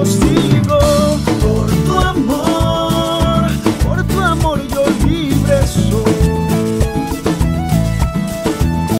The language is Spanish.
Por tu amor, por tu amor yo libre soy.